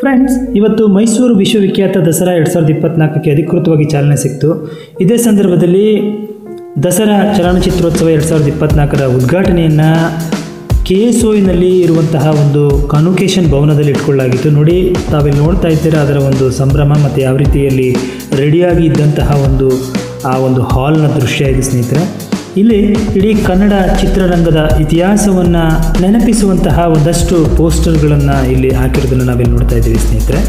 Friends, ಇವತ್ತು ಮೈಸೂರು ವಿಶ್ವವಿಖ್ಯಾತ ದಸರಾ ಎರಡು ಸಾವಿರದ ಇಪ್ಪತ್ನಾಲ್ಕಕ್ಕೆ ಅಧಿಕೃತವಾಗಿ ಚಾಲನೆ ಸಿಕ್ತು. ಇದೇ ಸಂದರ್ಭದಲ್ಲಿ ದಸರಾ ಚಲನಚಿತ್ರೋತ್ಸವ ಎರಡು ಸಾವಿರದ ಇಪ್ಪತ್ನಾಲ್ಕರ ಉದ್ಘಾಟನೆಯನ್ನು ಕೆ ಎಸ್ ಒನಲ್ಲಿ ಇರುವಂತಹ ಒಂದು ಕಾನ್ವೊಕೇಶನ್ ಭವನದಲ್ಲಿ ಇಟ್ಕೊಳ್ಳಲಾಗಿತ್ತು. ನೋಡಿ, ತಾವಿಲ್ಲಿ ನೋಡ್ತಾ ಇದ್ದೀರಾ? ಅದರ ಒಂದು ಸಂಭ್ರಮ ಮತ್ತು ಯಾವ ರೀತಿಯಲ್ಲಿ ರೆಡಿಯಾಗಿ ಇದ್ದಂತಹ ಒಂದು, ಆ ಒಂದು ಹಾಲ್ನ ದೃಶ್ಯ ಇದೆ ಸ್ನೇಹಿತರೆ. ಇಲ್ಲಿ ಇಡೀ ಕನ್ನಡ ಚಿತ್ರರಂಗದ ಇತಿಹಾಸವನ್ನು ನೆನಪಿಸುವಂತಹ ಒಂದಷ್ಟು ಪೋಸ್ಟರ್ಗಳನ್ನು ಇಲ್ಲಿ ಹಾಕಿರೋದನ್ನು ನಾವಿಲ್ಲಿ ನೋಡ್ತಾ ಇದ್ದೀವಿ ಸ್ನೇಹಿತರೆ.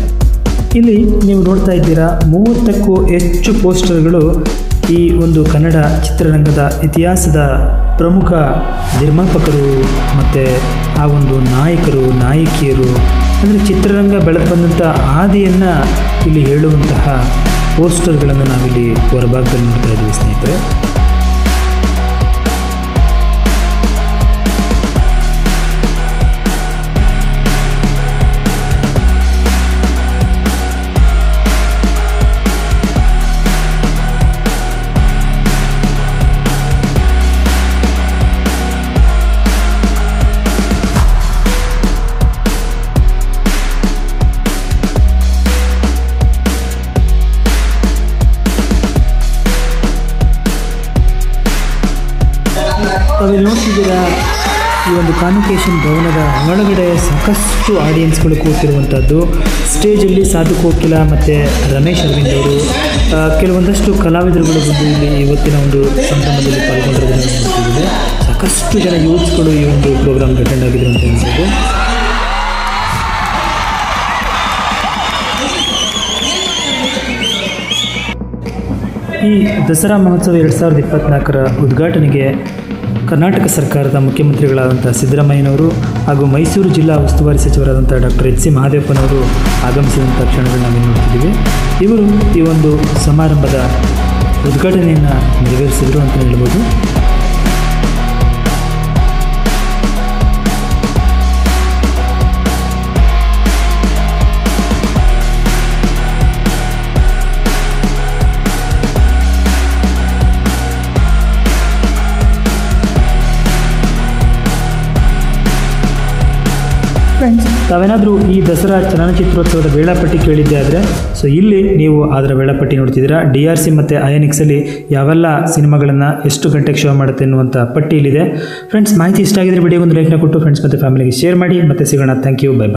ಇಲ್ಲಿ ನೀವು ನೋಡ್ತಾ ಇದ್ದೀರಾ ಮೂವತ್ತಕ್ಕೂ ಹೆಚ್ಚು ಪೋಸ್ಟರ್ಗಳು ಈ ಒಂದು ಕನ್ನಡ ಚಿತ್ರರಂಗದ ಇತಿಹಾಸದ ಪ್ರಮುಖ ನಿರ್ಮಾಪಕರು ಮತ್ತು ಆ ಒಂದು ನಾಯಕರು, ನಾಯಕಿಯರು, ಅಂದರೆ ಚಿತ್ರರಂಗ ಬೆಳೆದು ಬಂದಂಥ ಹಾದಿಯನ್ನು ಇಲ್ಲಿ ಹೇಳುವಂತಹ ಪೋಸ್ಟರ್ಗಳನ್ನು ನಾವಿಲ್ಲಿ ಹೊರಭಾಗದಲ್ಲಿ ನೋಡ್ತಾ ಇದ್ದೀವಿ ಸ್ನೇಹಿತರೆ. ತಾವಿಲ್ಲಿ ನೋಡ್ತಿದ್ದೀರಾ ಈ ಒಂದು ಕಾನ್ವಿಕೇಶನ್ ಭವನದ ಒಳಗಡೆ ಸಾಕಷ್ಟು ಆಡಿಯನ್ಸ್ಗಳು ಕೂತಿರುವಂಥದ್ದು ಸ್ಟೇಜಲ್ಲಿ ಸಾಧು ಕೋಕಿಲ ಮತ್ತು ರಮೇಶ್ ಅರವಿಂದ್ ಅವರು ಕೆಲವೊಂದಷ್ಟು ಕಲಾವಿದರುಗಳು ಬಂದು ಇಲ್ಲಿ ಇವತ್ತಿನ ಒಂದು ಸಂಭ್ರಮದಲ್ಲಿ ಪಾಲ್ಗೊಂಡಿರೋದನ್ನು ನೋಡ್ತಿದ್ದೀವಿ. ಸಾಕಷ್ಟು ಜನ ಯೂತ್ಸ್ಗಳು ಈ ಒಂದು ಪ್ರೋಗ್ರಾಮ್ ಅಟೆಂಡ್ ಆಗಿದ್ರು ಅಂತ ಹೇಳ್ಬೋದು. ಈ ದಸರಾ ಮಹೋತ್ಸವ ಎರಡು ಸಾವಿರದ ಇಪ್ಪತ್ತ್ನಾಲ್ಕರ ಉದ್ಘಾಟನೆಗೆ ಕರ್ನಾಟಕ ಸರ್ಕಾರದ ಮುಖ್ಯಮಂತ್ರಿಗಳಾದಂಥ ಸಿದ್ದರಾಮಯ್ಯನವರು ಹಾಗೂ ಮೈಸೂರು ಜಿಲ್ಲಾ ಉಸ್ತುವಾರಿ ಸಚಿವರಾದಂಥ ಡಾಕ್ಟರ್ ಎಚ್ ಸಿ ಮಹಾದೇವಪ್ಪನವರು ಆಗಮಿಸಿದಂಥ ಕ್ಷಣಗಳನ್ನ ನಾವು ನೋಡ್ತಿದ್ದೀವಿ. ಇವರು ಈ ಒಂದು ಸಮಾರಂಭದ ಉದ್ಘಾಟನೆಯನ್ನು ನೆರವೇರಿಸಿದರು ಅಂತ ಹೇಳ್ಬೋದು. ಫ್ರೆಂಡ್ಸ್, ತಾವೇನಾದರೂ ಈ ದಸರಾ ಚಲನಚಿತ್ರೋತ್ಸವದ ವೇಳಾಪಟ್ಟಿ ಕೇಳಿದ್ದೆ ಆದರೆ, ಸೊ ಇಲ್ಲಿ ನೀವು ಅದರ ವೇಳಾಪಟ್ಟಿ ನೋಡ್ತಿದ್ದೀರಾ. ಡಿ ಆರ್ ಸಿ ಮತ್ತು ಐ ಎನ್ ಎಕ್ಸಲ್ಲಿ ಯಾವೆಲ್ಲ ಸಿನಿಮಾಗಳನ್ನು ಎಷ್ಟು ಗಂಟೆಗೆ ಶೋ ಮಾಡುತ್ತೆ ಎನ್ನುವಂಥ ಪಟ್ಟಿ ಇಲ್ಲಿದೆ ಫ್ರೆಂಡ್ಸ್, ಮಾಹಿತಿ ಇಷ್ಟ ಆಗಿದ್ರೆ ವಿಡಿಯೋ ಒಂದು ಲೈಕ್ನ ಕೊಟ್ಟು ಫ್ರೆಂಡ್ಸ್ ಮತ್ತು ಫ್ಯಾಮಿಲಿಗೆ ಶೇರ್ ಮಾಡಿ. ಮತ್ತೆ ಸಿಗೋಣ. Thank you bye bye